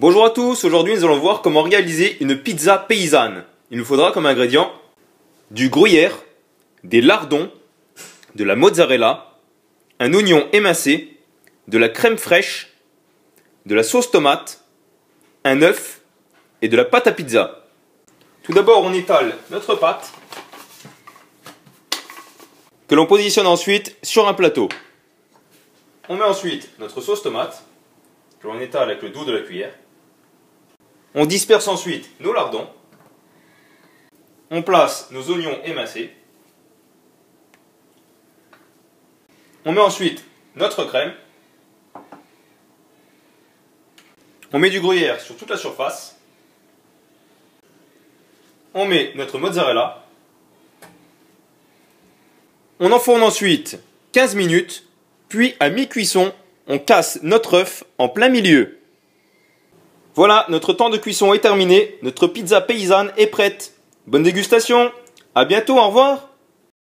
Bonjour à tous, aujourd'hui nous allons voir comment réaliser une pizza paysanne. Il nous faudra comme ingrédients du gruyère, des lardons, de la mozzarella, un oignon émincé, de la crème fraîche, de la sauce tomate, un œuf et de la pâte à pizza. Tout d'abord on étale notre pâte que l'on positionne ensuite sur un plateau. On met ensuite notre sauce tomate que l'on étale avec le dos de la cuillère. On disperse ensuite nos lardons. On place nos oignons émincés. On met ensuite notre crème. On met du gruyère sur toute la surface. On met notre mozzarella. On enfourne ensuite 15 minutes, puis à mi-cuisson, on casse notre œuf en plein milieu. Voilà, notre temps de cuisson est terminé, notre pizza paysanne est prête. Bonne dégustation, à bientôt, au revoir